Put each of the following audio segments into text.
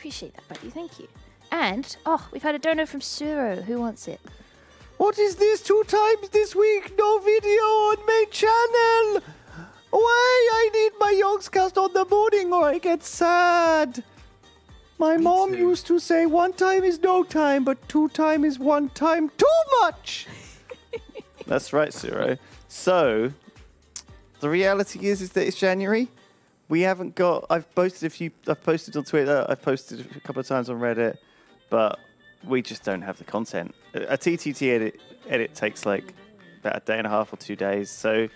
appreciate that, buddy. Thank you. And oh, we've had a donor from Suro. Who wants it? What is this? Two times this week, no video on my channel. Why? I need my Yogscast on the morning or I get sad. My mom too. used to say one time is no time, but two time is one time too much. That's right, Suro. So, the reality is, is that it's January. We haven't got. I've posted a few. I've posted on Twitter. I've posted a couple of times on Reddit, but we just don't have the content. A TTT edit edit takes like about a day and a half or two days. So,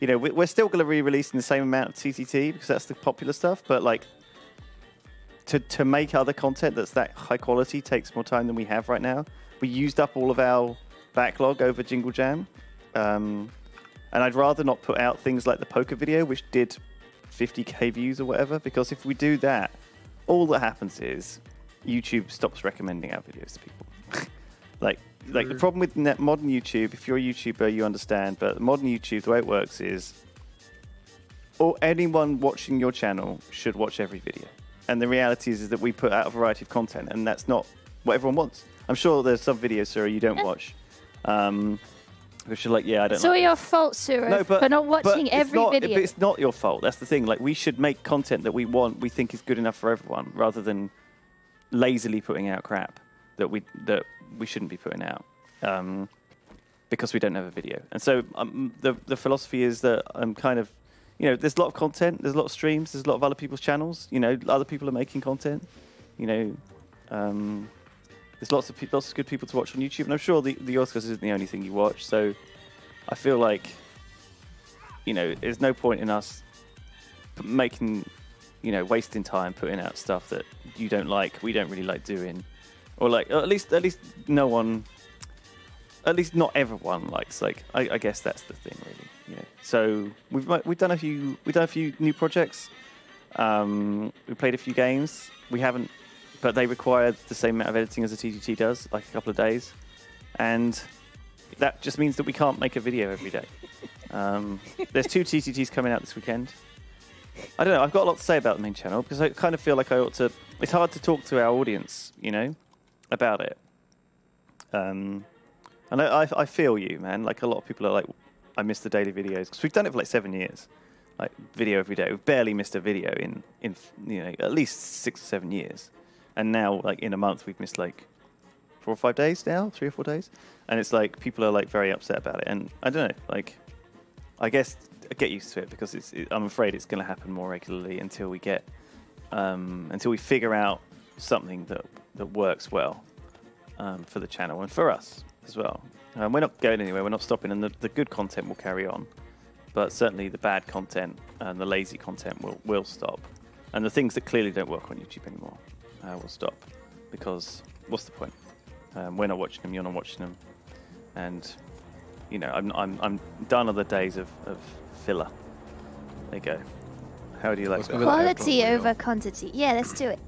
you know, we- we're still going to be releasing the same amount of TTT because that's the popular stuff. But like, to to make other content that's that high quality takes more time than we have right now. We used up all of our backlog over Jingle Jam, um, and I'd rather not put out things like the poker video, which did 50k views or whatever, because if we do that, all that happens is YouTube stops recommending our videos to people. like, like the problem with net modern YouTube, if you're a YouTuber, you understand. But modern YouTube, the way it works is, or anyone watching your channel should watch every video. And the reality is, is that we put out a variety of content, and that's not what everyone wants. I'm sure there's some videos, Sarah, you don't watch. Um, because you're like, yeah, I don't It's like all your fault, Suro, no, but for not but watching it's every not- video. But it's not your fault. That's the thing. Like we should make content that we want, we think is good enough for everyone, rather than lazily putting out crap that we that we shouldn't be putting out. Um, because we don't have a video, and so um, the the philosophy is that I'm kind of, you know, there's a lot of content, there's a lot of streams, there's a lot of other people's channels. You know, other people are making content. You know, um, there's lots of lots of good people to watch on YouTube, and I'm sure the the Yogscast isn't the only thing you watch. So I feel like, you know, there's no point in us making, you know, wasting time putting out stuff that you don't like, we don't really like doing, or like at least at least no one, at least not everyone likes. Like I, I guess that's the thing, really. You know, so we've we've done a few we've done a few new projects. Um, we played a few games. We haven't, but they require the same amount of editing as a TTT does, like a couple of days, and that just means that we can't make a video every day. Um, there's two TTTs coming out this weekend. I don't know. I've got a lot to say about the main channel because I kind of feel like I ought to. It's hard to talk to our audience, you know, about it. Um, and I, I, I feel you, man. Like a lot of people are like, I miss the daily videos because we've done it for like seven years, like video every day. We've barely missed a video in in you know at least six or seven years, and now like in a month we've missed like four or five days now, three or four days, and it's like people are like very upset about it. And I don't know, like I guess I get used to it because it's. It, I'm afraid it's going to happen more regularly until we get um, until we figure out something that that works well um, for the channel and for us as well. Um, we're not going anywhere. We're not stopping, and the, the good content will carry on, but certainly the bad content and the lazy content will will stop, and the things that clearly don't work on YouTube anymore uh, will stop because what's the point? Um, we're not watching them. You're not watching them, and you know I'm I'm I'm done of the days of, of filler. There you go. How do you like Let's that? go with that. Quality over quantity. Yeah, let's do it.